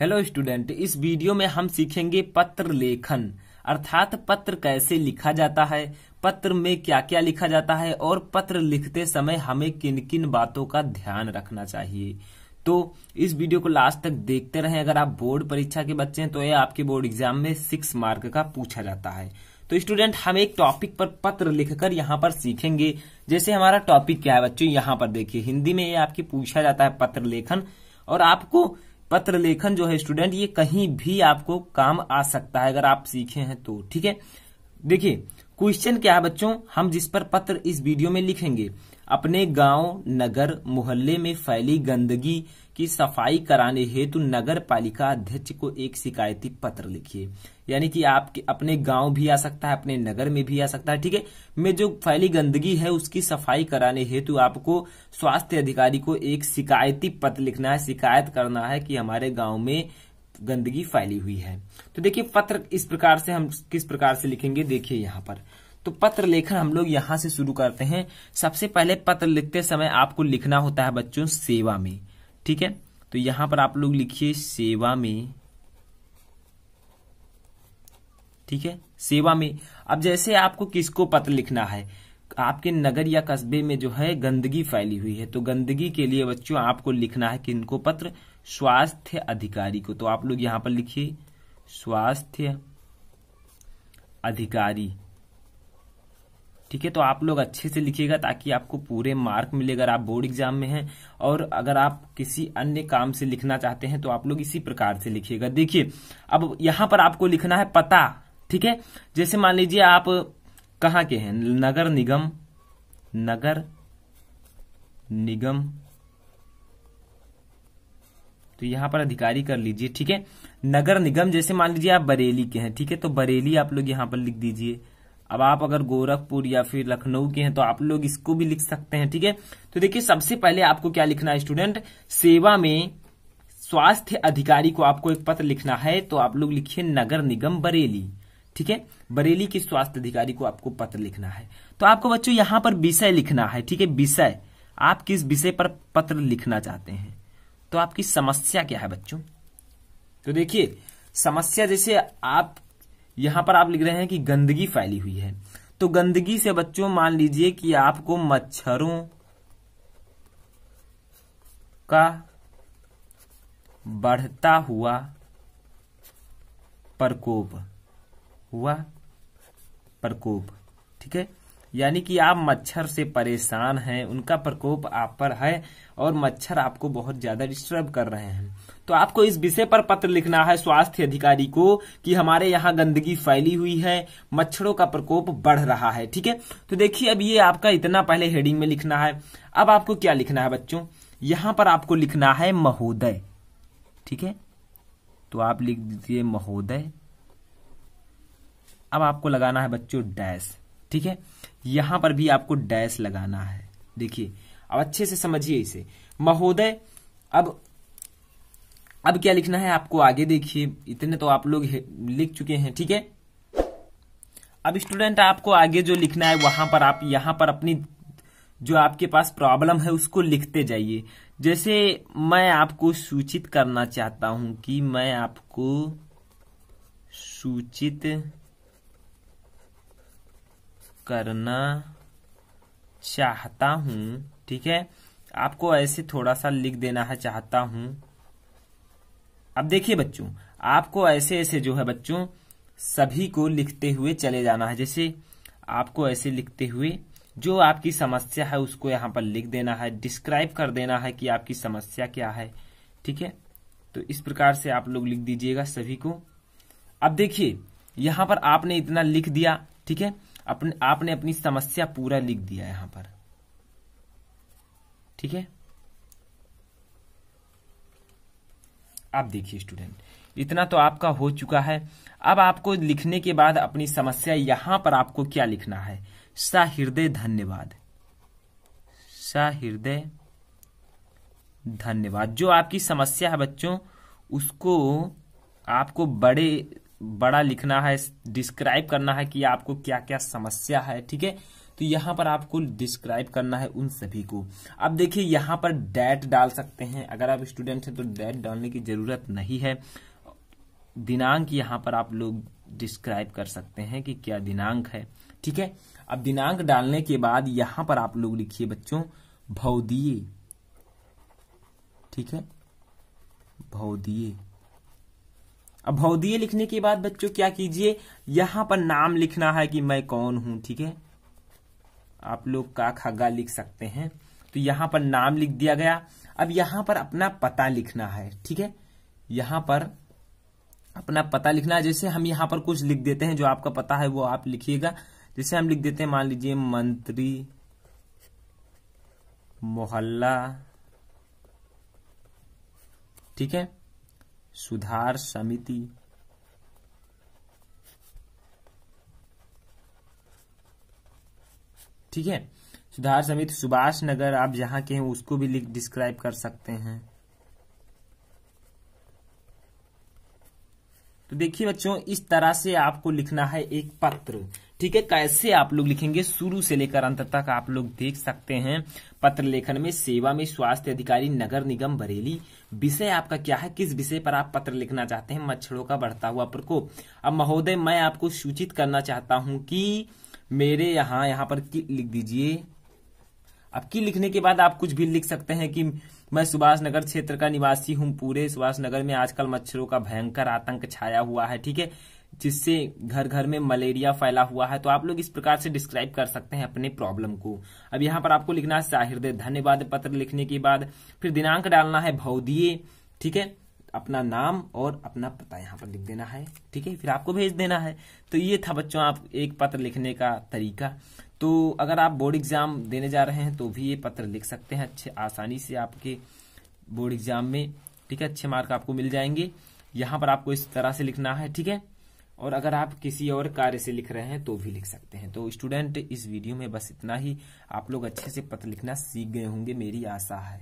Hello student इस video में हम सीखेंगे पत्र लेखन। अर्थात पत्र कैसे लिखा जाता है, पत्र में क्या क्या लिखा जाता है और पत्र लिखते समय हमें किन किन बातों का ध्यान रखना चाहिए। तो इस वीडियो को लास्ट तक देखते रहें। अगर आप बोर्ड परीक्षा के बच्चे हैं तो यह आपके बोर्ड एग्ज़ाम में सिक्स मार्क का पूछा जाता है। तो स्टूडेंट हम एक टॉपिक पर पत्र लिखकर यहाँ पर सीखेंगे। जैसे हमारा टॉपिक क्या है बच्चों, यहाँ पर देखिए। हिंदी में ये आपके पूछा जाता है पत्र लेखन। और आपको पत्र लेखन जो है स्टूडेंट, ये कहीं भी आपको काम आ सकता है, अगर आप सीखे हैं तो ठीक है? देखिए, क्वेश्चन क्या है बच्चों? हम जिस पर पत्र इस वीडियो में लिखेंगे अपने गाँव, नगर, मोहल्ले में फैली गंदगी की सफ़ाई कराने हेतु नगर पालिका अध्यक्ष को एक शिकायती पत्र लिखिए। यानी कि आप अपने गाँव भी आ सकता है, अपने नगर में भी आ सकता है, ठीक है? में जो फैली गंदगी है, उसकी सफ़ाई कराने हेतु आपको स्वास्थ्य अधिकारी को एक शिकायती पत्र लिखना है, शिकायत करना है कि हमारे गाँव में गंदगी फैली हुई है। तो देखिए, पत्र इस प्रकार से हम किस प्रकार से लिखेंगे, देखिए यहाँ पर। तो पत्र लेखन हम लोग यहाँ से शुरू करते हैं। सबसे पहले पत्र लिखते समय आपको लिखना होता है बच्चों सेवा में। ठीक है? तो यहाँ पर आप लोग लिखिए सेवा में। ठीक है? सेवा में। अब जैसे आपको किसको पत्र लिखना है? आपके नगर या कस्बे में जो है गंदगी फैली हुई है तो गंदगी के लिए बच्चों आपको लिखना है किनको पत्र? स्वास्थ्य अधिकारी को। तो आप लोग यहाँ पर लिखिए, स्वास्थ्य अधिकारी। ठीक है तो आप लोग अच्छे से लिखिएगा ताकि आपको पूरे मार्क मिले अगर आप बोर्ड एग्ज़ाम में हैं। और अगर आप किसी अन्य काम से लिखना चाहते हैं तो आप लोग इसी प्रकार से लिखिएगा। देखिए, अब यहाँ पर आपको लिखना है पता, ठीक है? जैसे मान लीजिए आप कहाँ के हैं? नगर निगम नगर निगम। तो यहाँ पर अधिकारी कर लीजिए, ठीक है? नगर निगम, जैसे मान लीजिए आप बरेली के हैं, ठीक है? तो बरेली आप लोग यहाँ पर लिख दीजिए। अब आप अगर गोरखपुर या फिर लखनऊ के हैं तो आप लोग इसको भी लिख सकते हैं, ठीक है? तो देखिए, सबसे पहले आपको क्या लिखना है, स्टूडेंट? सेवा में स्वास्थ्य अधिकारी को आपको एक पत्र लिखना है तो आप लोग लिखिए, नगर निगम बरेली, ठीक है? बरेली के स्वास्थ्य अधिकारी को आपको पत्र लिखना है। तो आपको बच्चों, यहाँ पर विषय लिखना है, ठीक है? विषय। आप किस विषय पर पत्र लिखना चाहते हैं? तो आपकी समस्या क्या है, बच्चों? तो देखिए, समस्या जैसे आप यहाँ पर आप लिख रहे हैं कि गंदगी फैली हुई है। तो गंदगी से बच्चों, मान लीजिए कि आपको मच्छरों का बढ़ता हुआ प्रकोप हुआ, प्रकोप, ठीक है? यानी कि आप मच्छर से परेशान हैं, उनका प्रकोप आप पर है और मच्छर आपको बहुत ज़्यादा डिस्टर्ब कर रहे हैं। तो आपको इस विषय पर पत्र लिखना है स्वास्थ्य अधिकारी को कि हमारे यहाँ गंदगी फैली हुई है, मच्छरों का प्रकोप बढ़ रहा है, ठीक है? तो देखिए, अब ये आपका इतना पहले हेडिंग में लिखना है। अब आपको क्या लिखना है बच्चों? यहाँ पर आपको लिखना है महोदय, ठीक है? तो आप लिख दीजिए महोदय। अब आपको लगाना है बच्चों डैश। ठीक है? यहाँ पर भी आपको डैश लगाना है। देखिए, अब अच्छे से समझिए इसे। महोदय, अब अब क्या लिखना है आपको आगे देखिए। इतने तो आप लोग लिख चुके हैं, ठीक है? अब स्टूडेंट, आपको आगे जो लिखना है, वहाँ पर आप, यहाँ पर अपनी जो आपके पास प्रॉब्लम है, उसको लिखते जाइए। जैसे मैं आपको सूचित करना चाहता हूँ कि मैं आपको सूचित करना चाहता हूँ, ठीक है? आपको ऐसे थोड़ा सा लिख देना है, चाहता हूँ। अब देखिए बच्चों, आपको ऐसे ऐसे जो है बच्चों, सभी को लिखते हुए चले जाना है। जैसे आपको ऐसे लिखते हुए, जो आपकी समस्या है उसको यहाँ पर लिख देना है, डिस्क्राइब कर देना है कि आपकी समस्या क्या है, ठीक है? तो इस प्रकार से आप लोग लिख दीजिएगा सभी को। अब देखिए, यहाँ पर आपने इतना लिख दिया, ठीक है? अपने, आपने अपनी समस्या पूरा लिख दिया यहाँ पर। ठीक है? आप देखिए स्टूडेंट, इतना तो आपका हो चुका है। अब आपको लिखने के बाद अपनी समस्या यहाँ पर आपको क्या लिखना है? सहृदय धन्यवाद। सहृदय धन्यवाद। जो आपकी समस्या है बच्चों, उसको आपको बड़े बड़ा लिखना है डिस्क्राइब करना है कि आपको क्या क्या समस्या है, ठीक है? तो यहाँ पर आपको डिस्क्राइब करना है उन सभी को। अब देखिए, यहाँ पर डेट डाल सकते हैं। अगर आप स्टूडेंट हैं तो डेट डालने की ज़रूरत नहीं है। दिनांक यहाँ पर आप लोग डिस्क्राइब कर सकते हैं कि क्या दिनांक है, ठीक है? अब दिनांक डालने के बाद यहाँ पर आप लोग लिखिए बच्चों, भौदीय, ठीक है? भौदीय। अब भौदीय लिखने के बाद बच्चों क्या कीजिए? यहाँ पर नाम लिखना है कि मैं कौन हूँ, ठीक है? आप लोग का खगा लिख सकते हैं। तो यहाँ पर नाम लिख दिया गया। अब यहाँ पर अपना पता लिखना है, ठीक है? यहाँ पर अपना पता लिखना है। जैसे हम यहाँ पर कुछ लिख देते हैं, जो आपका पता है, वो आप लिखिएगा। जैसे हम लिख देते हैं, मान लीजिए, मंत्री मोहल्ला, ठीक है? सुधार समिति। ठीक है? सुधार समिति सुभाष नगर, आप जहाँ के हैं, उसको भी डिस्क्राइब कर सकते हैं। तो देखिए बच्चों, इस तरह से आपको लिखना है एक पत्र। ठीक है, कैसे आप लोग लिखेंगे? शुरू से लेकर अंत तक आप लोग देख सकते हैं। पत्र लेखन में सेवा में स्वास्थ्य अधिकारी, नगर निगम, बरेली। विषय आपका क्या है? किस विषय पर आप पत्र लिखना चाहते हैं? मच्छरों का बढ़ता हुआ प्रकोप। अब महोदय, मैं आपको सूचित करना चाहता हूँ कि मेरे यहाँ यहाँ पर लिख दीजिए। अब की लिखने के बाद आप कुछ भी लिख सकते हैं कि मैं सुभाष नगर क्षेत्र का निवासी हूँ पूरे सुभाष नगर में आजकल मच्छरों का भयंकर आतंक छाया हुआ है, ठीक है? जिससे घर घर में मलेरिया फैला हुआ है तो आप लोग इस प्रकार से डिस्क्राइब कर सकते हैं अपने प्रॉब्लम को। अब यहाँ पर आपको लिखना है हृदय धन्यवाद पत्र लिखने के बाद फिर दिनांक डालना है भौदीय, ठीक है? अपना नाम और अपना पता यहाँ पर लिख देना है, ठीक है? फिर आपको भेज देना है। तो ये था बच्चों, आप एक पत्र लिखने का तरीका। तो अगर आप बोर्ड एग्ज़ाम देने जा रहे हैं तो भी ये पत्र लिख सकते हैं अच्छे आसानी से आपके बोर्ड एग्ज़ाम में, ठीक है? अच्छे मार्क आपको मिल जाएँगे। यहाँ पर आपको इस तरह से लिखना है, ठीक है? और अगर आप किसी और कार्य से लिख रहे हैं तो भी लिख सकते हैं। तो स्टूडेंट, इस वीडियो में बस इतना ही। आप लोग अच्छे से पत्र लिखना सीख गए होंगे, मेरी आशा है।